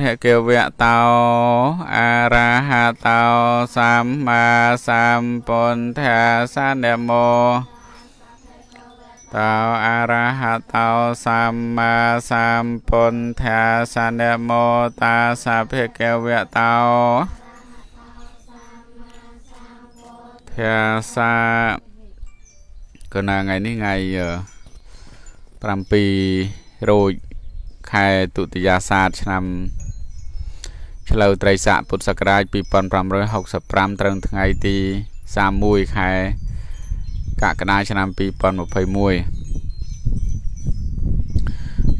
ភគវៈតោអរហតោសម្មាសម្ពុទ្ធាសនមោតោអរហតោសម្មាសម្ពុទ្ធាសនមោតាសភគវៈតោភាសាកណាថ្ងៃនេះថ្ងៃ7រោចខែទុតិយាសាទឆ្នាំ ឆ្លូវត្រីស័កពុទ្ធសករាជ2565ត្រឹមថ្ងៃទី31ខែកក្កដាឆ្នាំ2021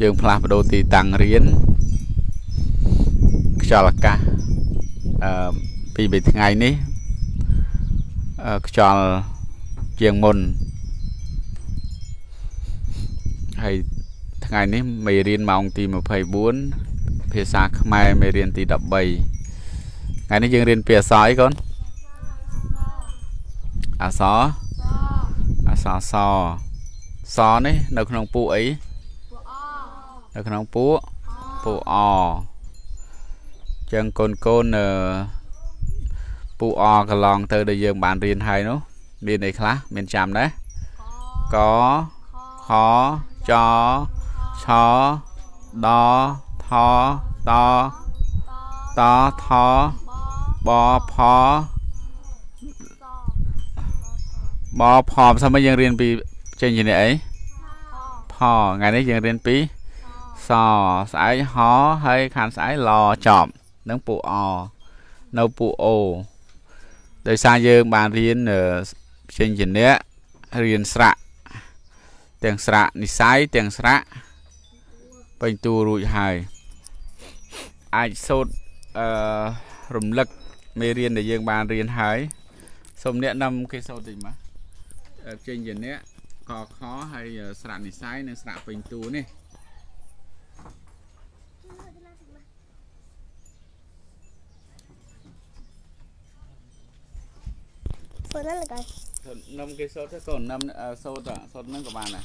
យើងផ្លាស់ប្ដូរទីតាំងរៀនខ្យល់អាកាសអឺពីរបីថ្ងៃនេះខ្យល់ជាងមុនហើយថ្ងៃនេះមេរៀនម៉ោងទី24 ភាសាខ្មែរមេរៀនទី13ថ្ងៃនេះយើងរៀនពីអក្សរអីកូនអក្សរអក្សរសសនេះ នៅក្នុងពួកអីនៅក្នុងពួកពួកអចឹងកូនកូនពួកអកន្លងទៅដែលយើងបានរៀនហើយនោះមានអីខ្លះមានចាំដែរកខចឆដ ថតតថបផបផផ្សំយើងរៀនពីចេញជានេះអីផថ្ងៃនេះយើងរៀនពីសស្អែកហហើយខាងស្អែកលចប់នឹងពូអនៅពូអូដោយសារយើងបានរៀនចេញជានេះរៀនស្រៈទាំងស្រៈនិស័យទាំងស្រៈពេញតួរួចហើយ អាចសូត្រអឺរំលឹកមេរៀនដែលយើងបានរៀនហើយសូមអ្នកនាំគេសូត្រតិចមកចេញជាអ្នកកខហើយស្រៈនិស័យនិងស្រៈពេញតួនេះសូត្រហ្នឹងកូននំគេសូត្រទៅកូននំសូត្រសូត្រហ្នឹងក៏បានដែរ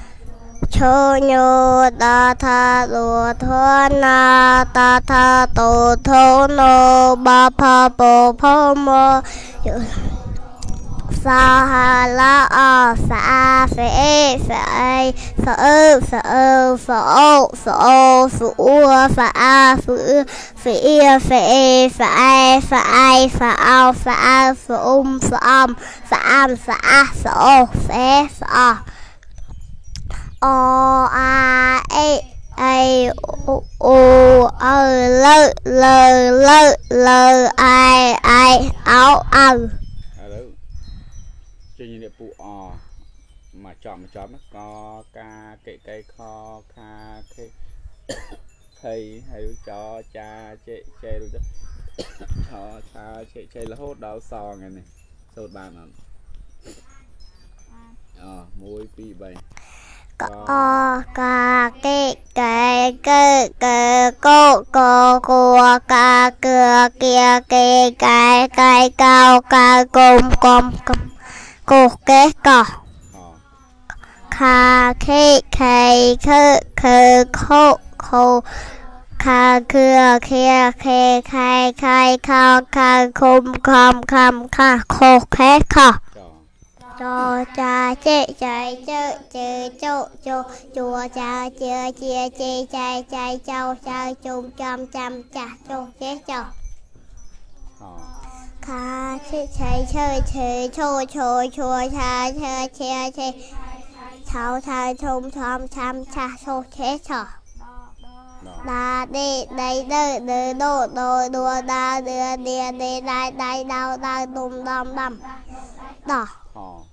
ចំហ្នឹងស្រាក់និស័យកុំញាប់ពេកហើយកុំយឺតពេកមកល្មមណាកខហើយស្រាក់និស័យស្អស្អា a a a o o l l l l i i o o ឥឡូវចេញនេះពូអមកចំមកចំកកាកិកិខខាខេខៃហើយចចាចេចេរួចអថាចេចេរហូតដល់សងហ្នឹងសូត្របានអត់អ1 2 3 กอกาเกไก่เกเกโกโกโกกาเกือเกียเกไก่ไก่เกากากลมกลมกลมโกเกกอคาเคไข่เคเคโคโคคาเคือเคียเคไข่ไข่คาคาคมคำคำค่าโคเคค่ะ ដល់សងហ្នឹងសូត្របានអត់អ1 2 3កកាកេកេកេកេកោកោគួកាកើគៀកេកែកែកោកាគុំកំកំកូកេកោខាខេខេខើខើខោខោខាគឺខេខេខៃខៃខោខាគុំខំខំខាខោខេខោចចា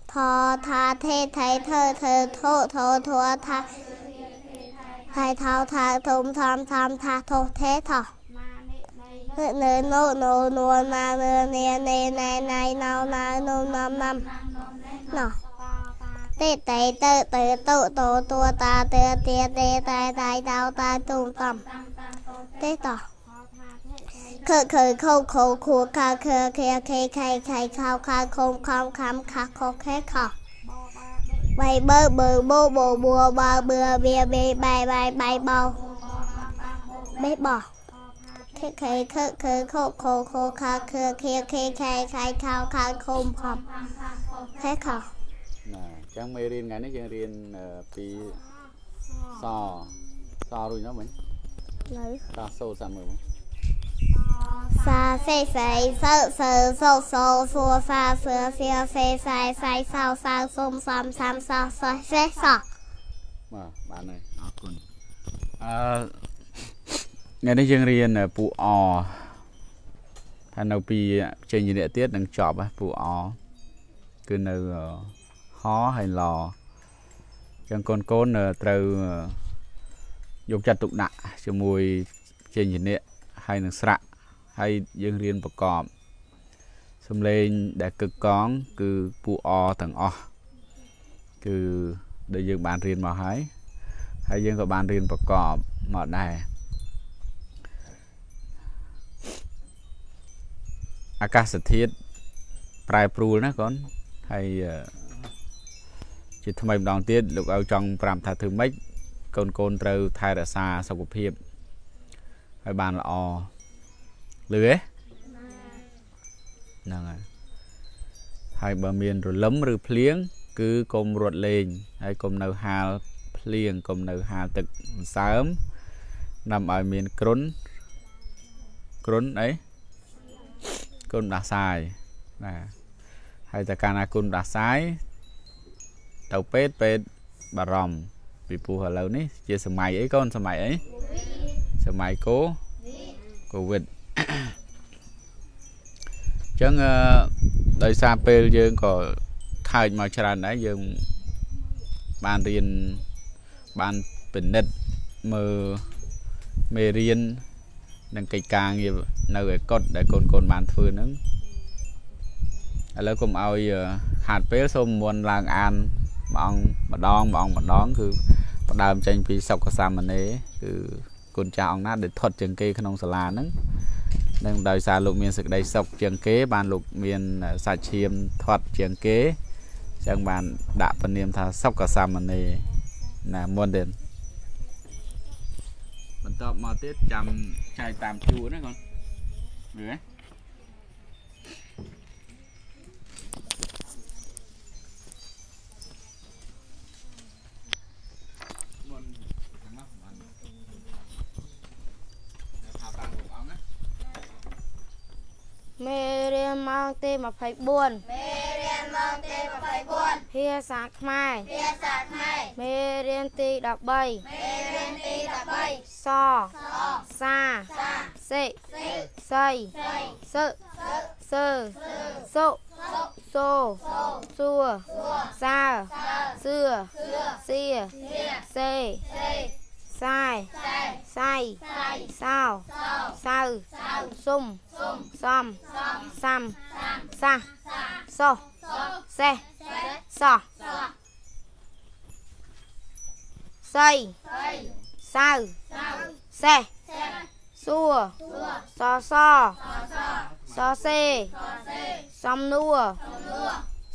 ចេចៃជើជើចោចោជួចៅជើជាជាចៃចៃចៅចៅជុំចំចាំចាស់ចោចេចោខាឈិឆៃឈើឈើឈោឈោឈួឆាឈើឈែឈែឆៅឆៅឈុំឆំឆាំឆាឈោឆេឆោដាដេដៃដើដើដូដូដួដាដឿដៀដេដៃដៃដៅដៅដុំដំដំដោថថាទេថៃធ្វើធ្វើធោធោធัวថាថថៃថោថាធំធំធំថាថោទេថោនើណូណូណូណានើនេនេណៃណៃណៅណៅណូណាំណាំណោតេតេតើតើតុតោតួតាតេតេតេតៃតៃតៅតៃទុំតំទេតោ ខើខើខោខោខួខាខើខេខេខៃខៃខោខាខំខំខំខាខខេខោ bay bơ bơ bô bồ bùa bò bừa bìa bì bài bài bài bò bế bò khê khê khê khê khô khô khô kha khê khê khê khê khai khao khai khôm khom khé khò ណាអញ្ចឹងមេរៀនថ្ងៃនេះយើងរៀនអឺពីសសរួចនោះមិញនៅតោះសូត្រសាមើលមក សាសេសេសើសើសូសូសួសាសើសៀសេសាយសាយសៅសៅសុំសំសាំសោសោសេសោបាទបានហើយអរគុណអឺថ្ងៃនេះយើងរៀនពូអថានៅពីចេញជាអ្នកទៀតនឹងចប់ហ៎ពូអគឺនៅហហើយឡចឹងកូនកូនត្រូវយកចិត្តទុកដាក់ជាមួយចេញជាអ្នកហើយនឹងស្រៈ ហើយយើងរៀនប្រកបសំឡេងដែលកឹកកង គឺពូអទាំងអស់គឺដែលយើងបានរៀនមកហើយហើយយើងក៏បានរៀនប្រកបមកដែរអាកាសធាតុប្រែប្រួលណាកូនហើយជាថ្មីម្ដងទៀតលោកឲ្យចង់ប្រាប់ថាធ្វើម៉េចកូនកូនត្រូវថែរក្សាសុខភាពឲ្យបានល្អ លឺទេហ្នឹងហើយហើយបើមានរលឹមឬភ្លៀងគឺកុំរត់លេងហើយកុំនៅហាលភ្លៀងកុំនៅហាលទឹកសើមដើម្បីឲ្យមានគ្រុនគ្រុនអីគ្រុនដាសាយណាហើយតែកាលណាគុណដាសាយទៅពេទ្យពេទ្យបារម្ភពីព្រោះឥឡូវនេះជាសម័យអីកូនសម័យអីសម័យកូកូវីដ អញ្ចឹងដោយសារពេលយើងក៏ខើចមកច្រើនដែរយើងបានរៀនបានពិនិត្យមើលមេរៀននិងកិច្ចការងារនៅឯកុដដែលកូនកូនបានធ្វើហ្នឹងឥឡូវកុំឲ្យខាតពេលសូមមុនឡើងអានមួយអង្គម្ដងមួយអង្គម្ដងគឺផ្ដើមចេញពីសុខសាមណេរគឺគុណចាស់អង្គណាដែលថត់ជាងគេក្នុងសាលាហ្នឹង នឹងដោយសារលោកមានសេចក្តីសុខជាងគេ បានលោកមានសាច់ឈាមធាត់ជាងគេអញ្ចឹងបានដាក់ពនាមថាសុខសាមណេរណាមុនទៀតបន្តមកទៀតចាំចែកតាមជួរណាកូនមើលទេ មេរៀនម៉ោងទី24មេរៀនម៉ោងទី24ភាសាខ្មែរភាសាខ្មែរមេរៀនទី13មេរៀនទី13សសាសេសៃសឹសើសុសូសួសាសឿសៀសេ សាយសាយសោសៅសុំសំសាំសាសោសេសោសៃសៅសេសួសសសសេសំនួ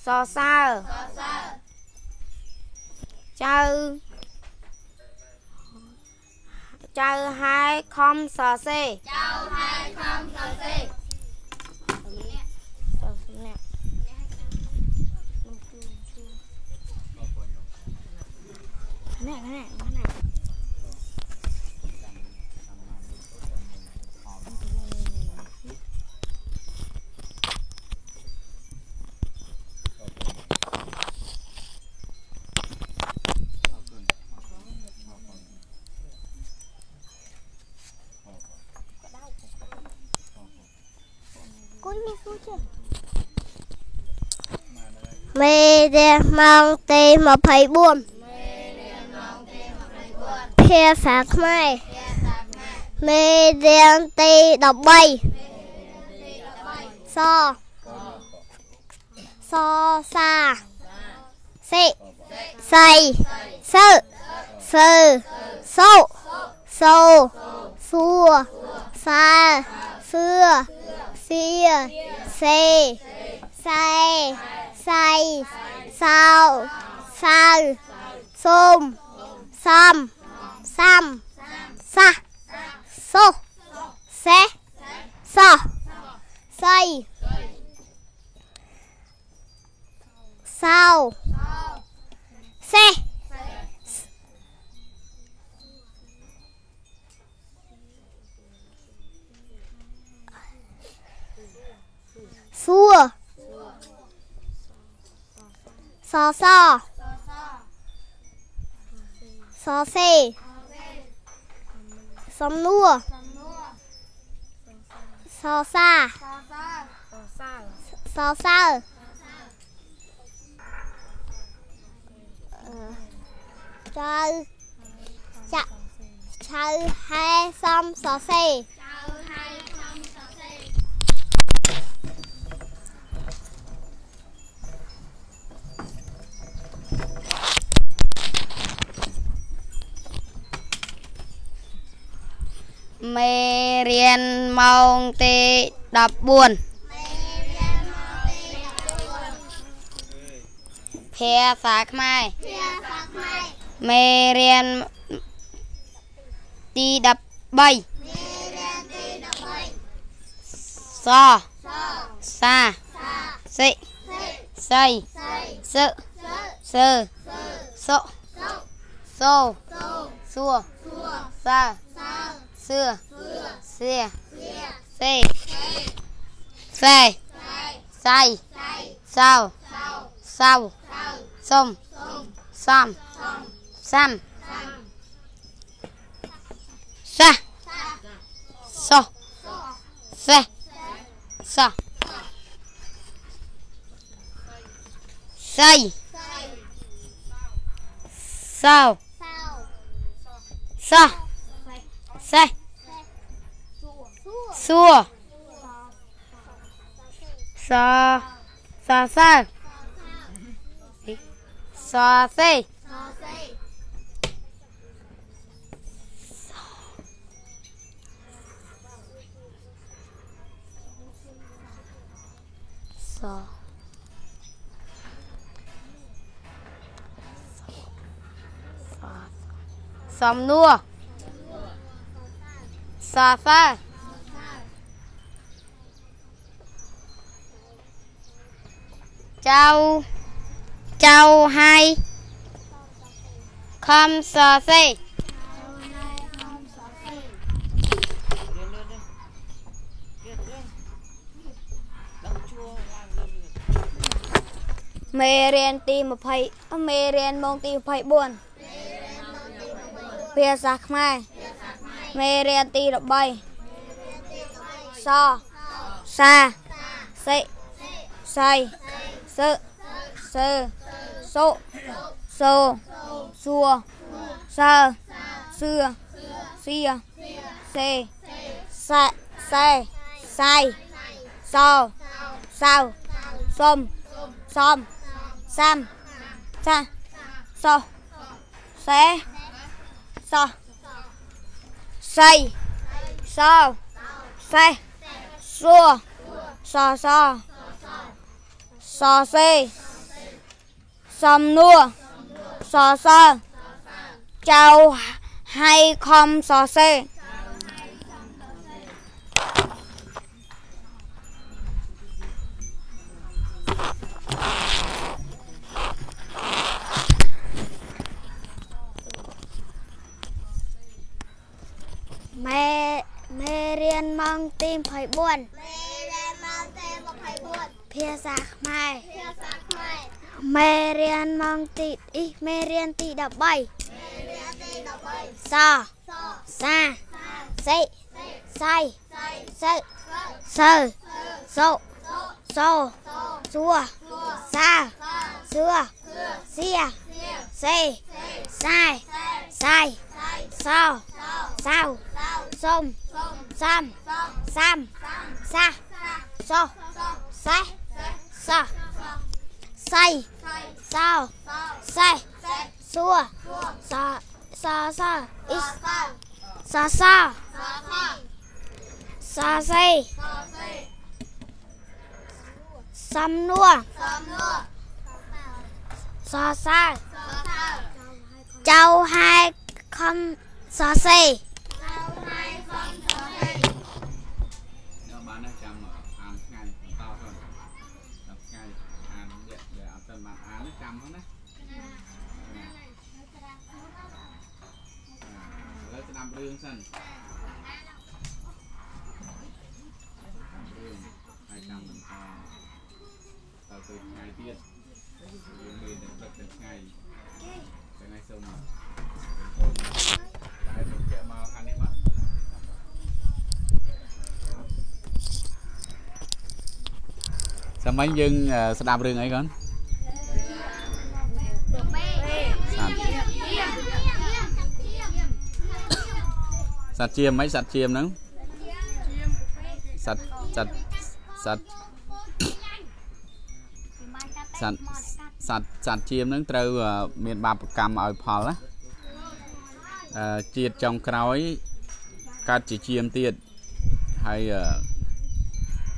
សសើ ចៅចៅហើយខំសរសេរចៅហើយខំសរសេរណែណែណែមេរៀនម៉ោងទី24មេរៀ នម៉ោងទី24ភាភាសាខ្មែរមេរៀនទី13សសសាសិសៃសើសើសូសូសួសាសឿសៀសេសៃ សៃសោសៅសូមសំសំសាសូសេសសៃសោ សសសសេសំនួរសសាសើសសើចៅចាក់ឆៅ មេរៀនម៉ោងទី14ភាសាខ្មែរមេរៀនទី13សសាសិសៃសឹសើសុសូសួសាសឿសៀ សេសេសៃសៅសៅសុំសំសាំសាសូសេសសៃសៅសសេសួ រសសសើសសេសសំនួរសសើ ចៅចៅហើយខំសរសេរមេរៀនទី20មេរៀនម៉ោងទី24ភាសាខ្មែរ មេរៀនទី13សសាសិសៃសើសើសូសូសួសើសឿសៀសេសាសេសៃសោសៅសុំសំសាំសាសោសេសោ សៃសោសេសួសសសសេសំនួរសសើចៅហើយខំ មេមេរៀនម៉ោងទី24មេរៀនម៉ោងទី24ភាសាខ្មែរភាសាខ្មែរមេរៀនម៉ោងទីអ៊ីមេរៀនទី13មេរៀនទី13សសាសិសៃសើសើសូសូសួសាសឿសៀសេសាយសៃ សសោសៅសុំសំសាំសាសោសេះសោសៃសោសេះសួរសសសអ៊ីសសសសសៃសំនួរសសើចៅហែ ខំសសេបានចាំអានថ្ងៃបន្តផងដល់ថ្ងៃអានវាដែលអត់ទាន់បានអានចាំផងណាឥឡូវស្ដាប់រឿងសិនរឿងហើយចាំបន្តតទៅថ្ងៃទៀតយើងមានតែព្រឹកតែថ្ងៃថ្ងៃសូមតែ មញ្ញយើងស្ដាប់រឿងអីកូនសត្វសត្វជាមមិនសត្វជាមហ្នឹងសត្វសត្វសត្វសត្វសត្វសត្វជាមហ្នឹងត្រូវមានបាបកម្មឲ្យផលណាអឺជាតិចុងក្រោយកើតជាជាមទៀតហើយ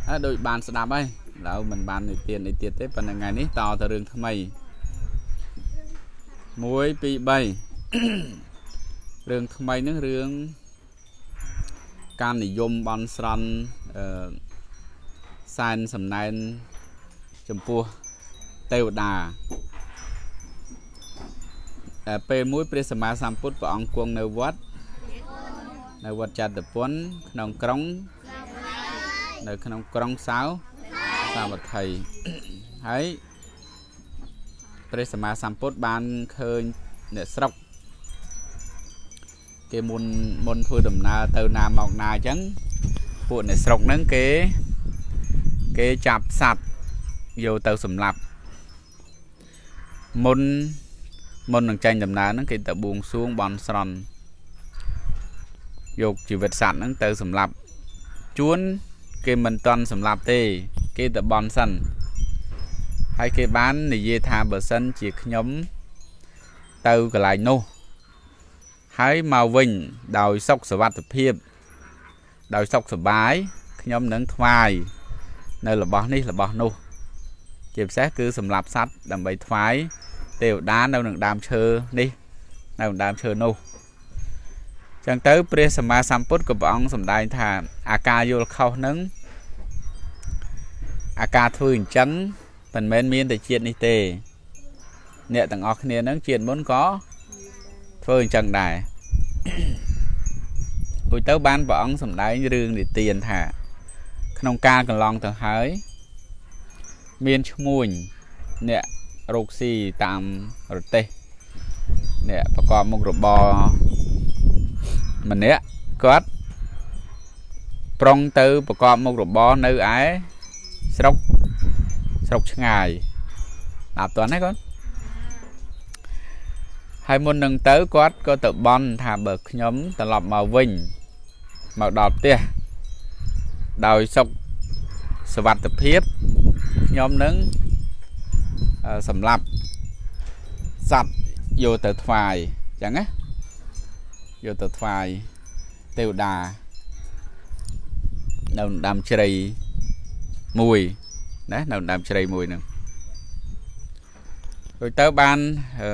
អឺដូចបានស្ដាប់ហើយឥ ឡូវមិនបាននិទានអីទៀតទេប៉ុន្តែថ្ងៃនេះតទៅរឿងថ្មី1 2 3រឿងថ្មីហ្នឹងរឿងការនិយមបន់ស្រន់អឺសែនសំណែនចំពោះទេវតាតែពេលមួយព្រះសម្មាសម្ពុទ្ធព្រះអង្គគង់នៅវត្តនៅវត្តចតុពន្ធក្នុងក្រុង នៅក្នុងក្រុងសៅ សាវត្ថីហើយព្រះសម្មាសម្ពុទ្ធបានឃើញអ្នកស្រុកគេមុនមុនធ្វើដំណើរទៅណាមកណាអញ្ចឹងពួកអ្នកស្រុកហ្នឹងគេគេចាប់សัตว์យកទៅសម្លាប់មុនមុននឹងចាញ់ដំណើរហ្នឹងគេទៅបួងសួងបន់ស្រន់យកជីវិតសัตว์ហ្នឹងទៅសម្លាប់ជួនគេមិនតន់សម្លាប់ទេ គេទៅបន់សិនហើយគេបាននិយាយថាបើសិនជាខ្ញុំទៅកន្លែងនោះហើយមកវិញដោយសុខសวัสดิភាពដោយសុខសบายខ្ញុំនឹងថ្វាយនៅរបស់នេះរបស់នោះ ជាពិសេសគឺសម្រាប់សัตว์ដើម្បីថ្វាយទេវតានៅនឹងដើមឈើនេះនៅដើមឈើនោះចឹងទៅព្រះសម្មាសម្ពុទ្ធក៏ព្រះអង្គសម្ដែងថាអាការយល់ខុសនឹង អាការធ្វើអញ្ចឹងមិនមែនមានតែជាតិនេះទេ អ្នកទាំងអស់គ្នានឹងជាតិមុនក៏ធ្វើអញ្ចឹងដែររួចទៅបានព្រះអង្គសម្ដែងរឿងនិទានថា ក្នុងការកន្លងទៅហើយ មានឈ្មួញអ្នករោគស៊ីតាមរទេសអ្នកប្រកបមុខរបរម្នាក់គាត់ប្រុងទៅប្រកបមុខរបរនៅឯ ស្រុកស្រុកឆ្ងាយដល់តន់ណាកូនហើយមុននឹងទៅគាត់ក៏ទៅបន់ថាបើខ្ញុំត្រឡប់មកវិញមកដល់ផ្ទះដោយសុខសวัสดิភាពខ្ញុំនឹងសម្រាប់សัตว์យកទៅថ្វាយអញ្ចឹងណាយកទៅថ្វាយទេវតានៅដើមជ្រៃ មួយណានៅដើមជ្រៃមួយហ្នឹងរួចទៅបានអឺ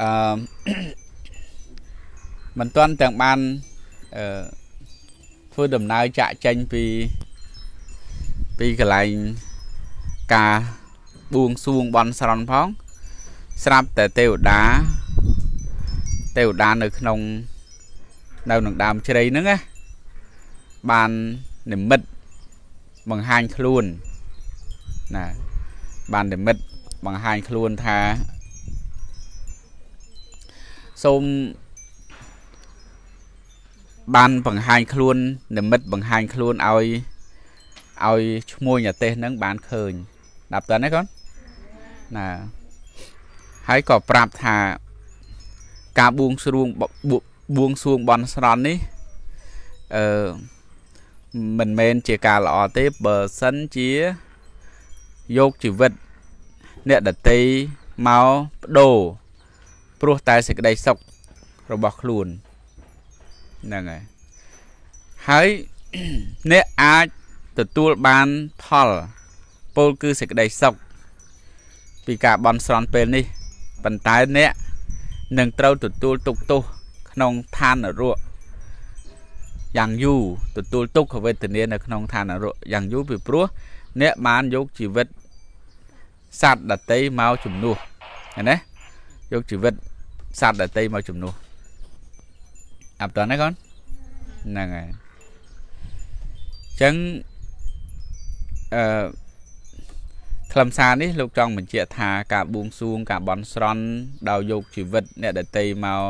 អឺមិនទាន់ទាំងបានអឺធ្វើដំណើរចាក់ចេញពីពីកន្លែងការបួងសួងបន់ស្រន់ផង ស្រាប់តែទេវតាទេវតានៅក្នុងនៅនឹងដើមជ្រៃហ្នឹងណា បាននិមិត្តបង្ហាញខ្លួនណាបាននិមិត្តបង្ហាញខ្លួនថាសូមបានបង្ហាញខ្លួននិមិត្តបង្ហាញខ្លួនឲ្យឲ្យឈ្មោះអាទេសហ្នឹងបានឃើញដាប់តើណាកូនណាហើយក៏ប្រាប់ថាការបួងសួងបួងសួងបន់ស្រន់នេះអឺ មិនមែនជាការល្អទេបើសិនជាយកជីវិត អ្នកដតីមកបដូរព្រោះតែសេចក្តីសុខរបស់ខ្លួនហ្នឹងហើយហើយអ្នកអាចទទួលបានផលពលគឺសេចក្តីសុខពីការបន់ស្រន់ពេលនេះប៉ុន្តែអ្នកនឹងត្រូវទទួលទុកទោសក្នុងឋាននរក យ៉ាងយូរទទួលទុក្ខវេទនានៅក្នុងឋាននរកយ៉ាងយូរពីព្រោះអ្នកបានយកជីវិតសត្វដតីមកជំនួសណាយកជីវិតសត្វដតីមកជំនួសអាប់តើណាកូនហ្នឹងហើយអញ្ចឹងអឺខ្លឹមសារនេះលោកចង់បញ្ជាក់ថាការបួងសួងការបន់ស្រន់ដោយយកជីវិតអ្នកដតីមក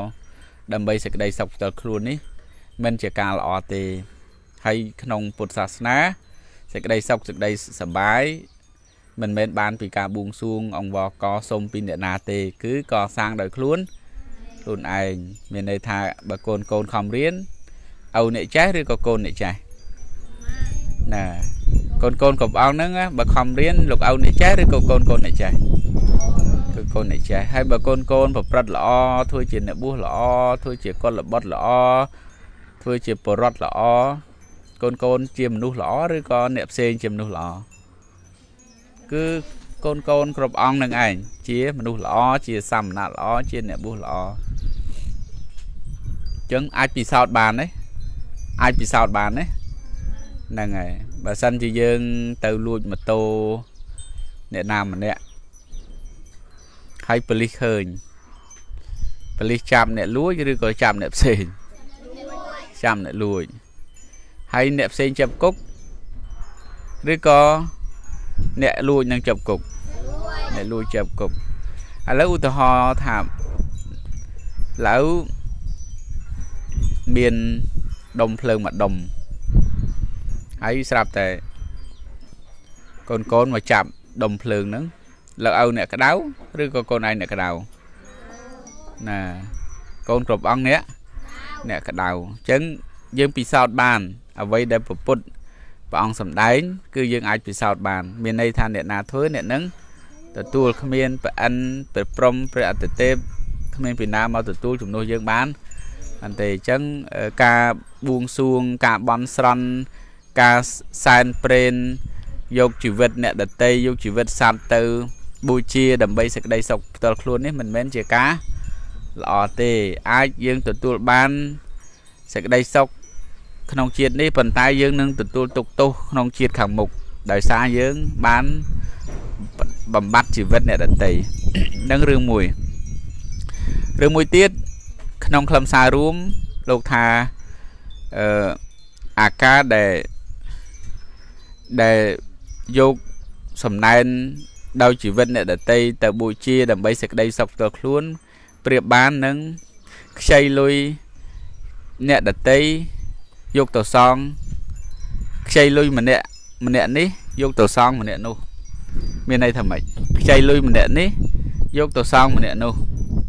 ដើម្បីសេចក្តីសុខផ្ទាល់ខ្លួននេះ មិនជាការល្អទេហើយក្នុងពុទ្ធសាសនាសេចក្តីសុខសេចក្តីសប្បាយមិនមែនបានពីការបួងសួង អង្វរកសុំពីអ្នកណាទេ គឺកសាងដោយខ្លួនខ្លួនឯងមានន័យថាបើកូនកូនខំរៀនឪអ្នកចេះឬក៏កូនអ្នកចេះណាកូនកូនកុំអល់ហ្នឹងបើខំរៀនលោកឪអ្នកចេះឬក៏កូនកូនអ្នកចេះគឺកូនអ្នកចេះហើយបើកូនកូនប្រព្រឹត្តល្អធ្វើជាអ្នកបួសល្អធ្វើជាកុលបុត្រល្អ ធ្វើជាបរិវត្តល្អកូនកូនជាមនុស្សល្អឬក៏អ្នកផ្សេងជាមនុស្សល្អគឺកូនកូនគ្រប់អង្គនឹងឯងជាមនុស្សល្អជាសាមណៈល្អជាអ្នកបួសល្អចឹងអាចពិសោធន៍បានទេអាចពិសោធន៍បានទេហ្នឹងហើយបើសិនជាយើងទៅលួចម៉ូតូអ្នកណាម្នាក់ហើយប៉ូលីសឃើញប៉ូលីសចាប់អ្នកលួចឬក៏ចាប់អ្នកផ្សេង ចាប់អ្នកលួចហើយអ្នកផ្សេងចាប់គុកឬក៏អ្នកលួចនឹងចាប់គុកអ្នកលួចចាប់គុកឥឡូវឧទាហរណ៍ថាឡៅមានដុំភ្លើងមួយដុំហើយស្រាប់តែកូនកូនមកចាប់ដុំភ្លើងហ្នឹងលើឲ្យអ្នកក្តៅឬក៏កូនឯងអ្នកក្តៅណាកូនគ្រប់អង្គអ្នក អ្នកក្តៅអញ្ចឹងយើងពិសោធន៍បាន អ្វីដែលពុទ្ធព្រះអង្គសម្ដែង គឺយើងអាចពិសោធន៍បាន មានន័យថាអ្នកណាធ្វើអ្នកនឹងទទួលគ្មានប្រអិនព្រះព្រំព្រះអតិទេពគ្មានពីណាមកទទួលជំនួសយើងបានអន្តែអញ្ចឹងការបួងសួងការបន់ស្រន់ការសែនព្រេនយកជីវិតអ្នកដតីយកជីវិតសត្វទៅបូជាដើម្បីសេចក្តីសុខផ្ទាល់ខ្លួននេះមិនមែនជាការ ល្អទេអាចយើងទទួលបានសេចក្តីសុខក្នុងជាតិនេះប៉ុន្តែយើងនឹងទទួលទុកទោសក្នុងជាតិខាងមុខដោយសារយើងបានបំបត្តិជីវិតអ្នកដតីនឹងរឿងមួយរឿងមួយទៀតក្នុងខ្លឹមសាររួមលោកថាអឺអាការដែលដែលយកសំណែនដោយជីវិតអ្នកដតីទៅបូជាដើម្បីសេចក្តីសុខផ្ទាល់ខ្លួន ប្រៀបបាននឹងខ្ចីលុយអ្នកដតីយកទៅសងខ្ចីលុយម្នាក់ម្នាក់នេះយកទៅសងម្នាក់នោះមានន័យថាម៉េចខ្ចីលុយម្នាក់នេះយកទៅសងម្នាក់នោះ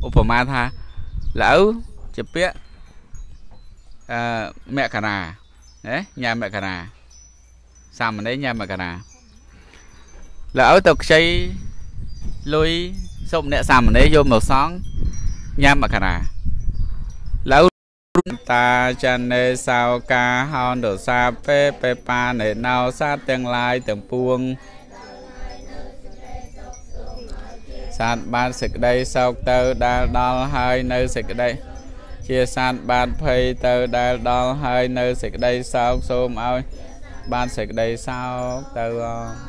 ឧបមាថាឡៅជាពាក្យអឺមករាណាញ៉ាំមករាសាមណេរញ៉ាំមករាឡៅទៅខ្ចីលុយសុំអ្នកសាមណេរយកមកសង ញ៉ាំមករាឡៅតាចានេសោកាហោនទសាពេពេបានេណោសាទាំងឡាយទាំងពួងសាទបានសេចក្តីសោកទៅដែលដល់ហើយនៅសេចក្តីជាសាទបានភ័យទៅដែលដល់ហើយនៅសេចក្តីសោកសូមឲ្យបានសេចក្តីសោកទៅអ